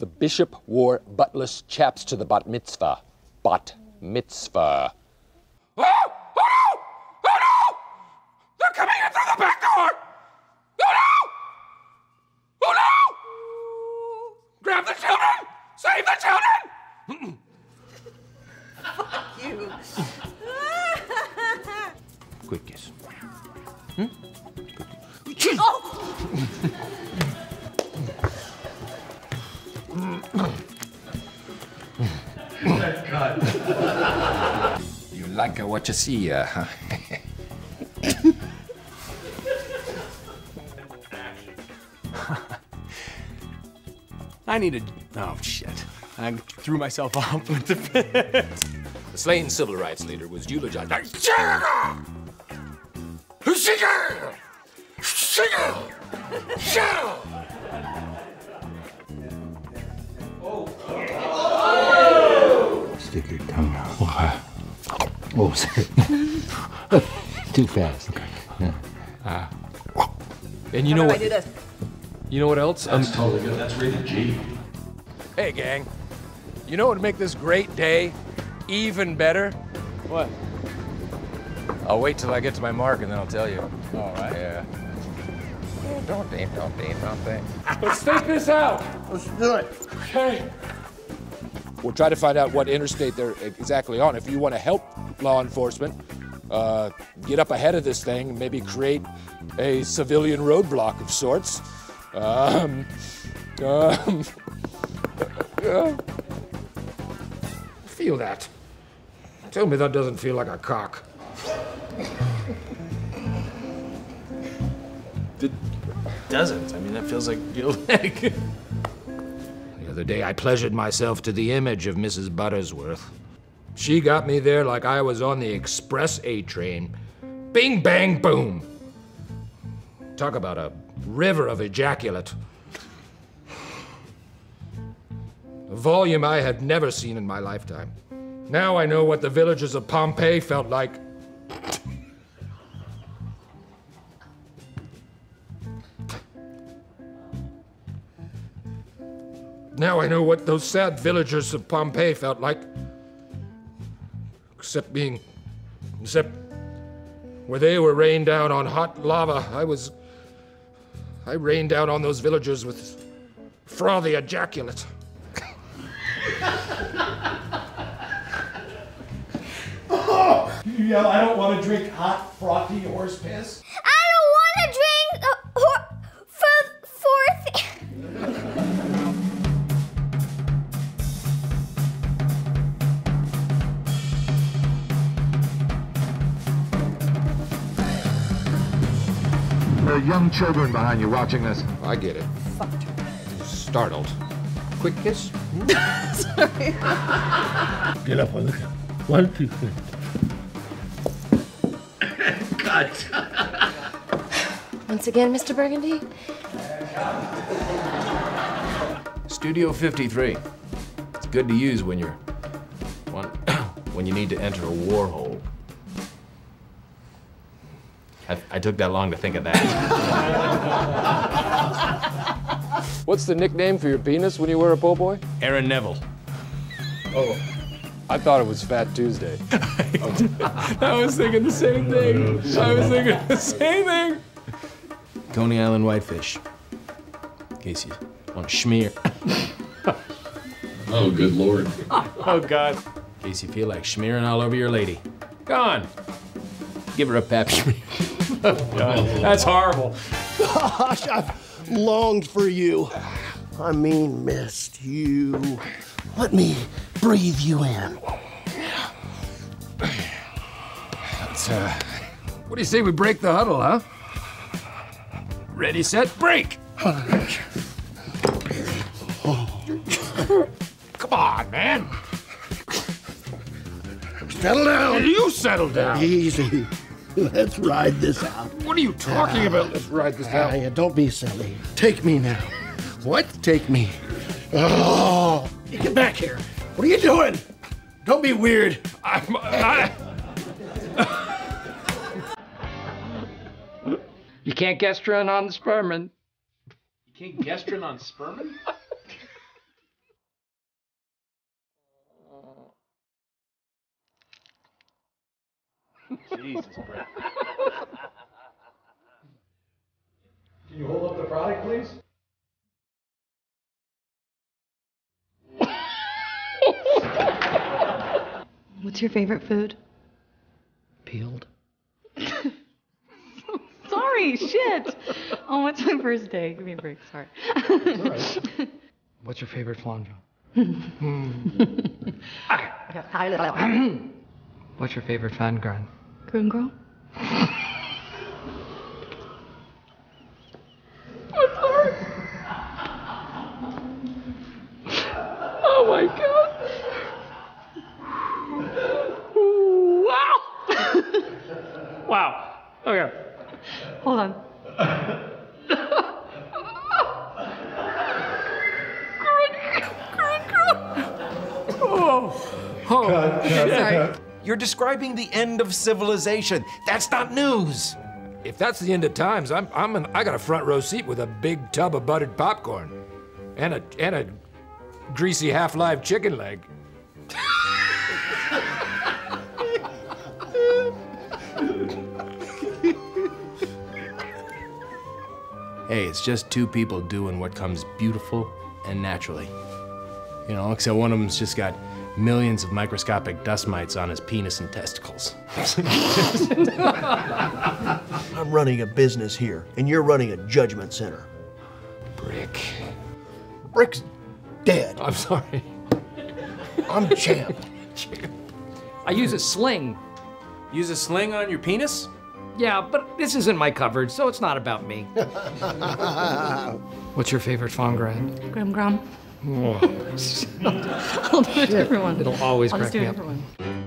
The bishop wore buttless chaps to the bat mitzvah. Bat mitzvah. Oh! Oh no! Oh no! They're coming in through the back door! Oh no! Oh no! Grab the children! Save the children! Fuck You. Quick kiss. You like what you see, uh, huh? I needed. Oh shit! I threw myself off with the pit. The slain civil rights leader was eulogized. Stick your tongue out. Oh, sorry. Too fast. Okay. And you know How do I what? do this? You know what else? Um, totally good. That's rated G. Hey, gang. You know what would make this great day even better? What? I'll wait till I get to my mark and then I'll tell you. All right. Yeah. Don't ding, don't ding, don't ding. Let's take this out! Let's do it. Okay. We'll try to find out what interstate they're exactly on. If you want to help law enforcement uh, get up ahead of this thing, maybe create a civilian roadblock of sorts. Um, um, uh, feel that. Tell me that doesn't feel like a cock. It doesn't. I mean, that feels like your leg. The other day, I pleasured myself to the image of Mrs. Buttersworth. She got me there like I was on the Express A train. Bing, bang, boom. Talk about a river of ejaculate. A volume I had never seen in my lifetime. Now I know what the villagers of Pompeii felt like. Now I know what those sad villagers of Pompeii felt like. Except being. Except. Where they were rained down on hot lava, I was. I rained down on those villagers with frothy ejaculate. oh! You yell, I don't want to drink hot, frothy horse piss. I don't want to drink There are young children behind you watching this. I get it. Startled. Quick kiss? Get up on the One, two, three. Cut. Once again, Mr. Burgundy. Studio 53. It's good to use when you're. When, when you need to enter a war hole. I, I took that long to think of that. What's the nickname for your penis when you were a po' boy? Aaron Neville. Oh, I thought it was Fat Tuesday. I was thinking the same thing. I was thinking the same thing. Coney Island whitefish. In case you want to schmear. Oh, good lord. Oh, God. In case you feel like smearing all over your lady. Go on. Give her a pap smear. Oh, God. That's horrible. Gosh, I've longed for you. I mean, missed you. Let me breathe you in. Let's, uh, what do you say we break the huddle, huh? Ready, set, break! Come on, man! Settle down. You settle down! Easy. Let's ride this out. What are you talking about? Let's ride this Ah, out. yeah, don't be silly. Take me now. What? Take me. Oh, get back here. What are you doing? Don't be weird. I'm, I, You can't gestrin on the spermin. You can't gestrin on spermin? Jesus, Brett. Can you hold up the product, please? What's your favorite food? Peeled. Sorry, shit. Oh, it's my first day. Give me a break. Sorry. What's your favorite flan drum? Hmm. What's your favorite fan grind? Groom girl? Oh my god. wow. wow. Okay. Hold on. Sorry. You're describing the end of civilization. That's not news. If that's the end of times, I'm I'm an, I got a front row seat with a big tub of buttered popcorn, and a and a greasy half live chicken leg. Hey, it's just two people doing what comes beautiful and naturally. You know, except one of them's just got millions of microscopic dust mites on his penis and testicles. I'm running a business here, and you're running a judgment center. Brick. Brick's dead. I'm sorry. I'm champ. I use a sling. Use a sling on your penis? Yeah, but this isn't my coverage, so it's not about me. What's your favorite flan grind? Grum grum. I'll do a different one. It'll always I'll just crack do me up. different one.